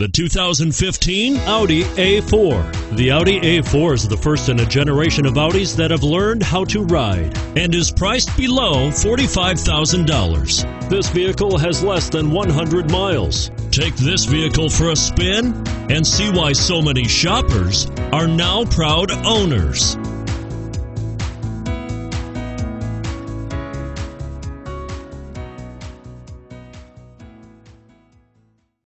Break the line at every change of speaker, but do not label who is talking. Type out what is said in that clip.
The 2015 Audi A4. The Audi A4 is the first in a generation of Audis that have learned how to ride and is priced below $45,000. This vehicle has less than 100 miles. Take this vehicle for a spin and see why so many shoppers are now proud owners.